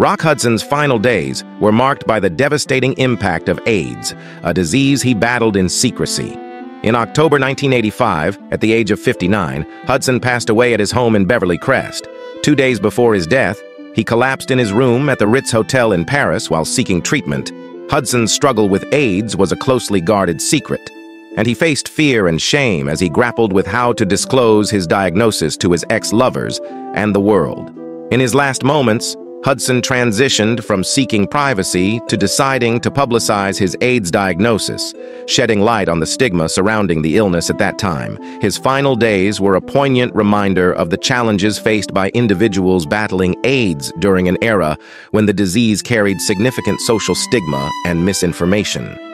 Rock Hudson's final days were marked by the devastating impact of AIDS, a disease he battled in secrecy. In October 1985, at the age of 59, Hudson passed away at his home in Beverly Crest. Two days before his death, he collapsed in his room at the Ritz Hotel in Paris while seeking treatment. Hudson's struggle with AIDS was a closely guarded secret, and he faced fear and shame as he grappled with how to disclose his diagnosis to his ex-lovers and the world. In his last moments, Hudson transitioned from seeking privacy to deciding to publicize his AIDS diagnosis, shedding light on the stigma surrounding the illness at that time. His final days were a poignant reminder of the challenges faced by individuals battling AIDS during an era when the disease carried significant social stigma and misinformation.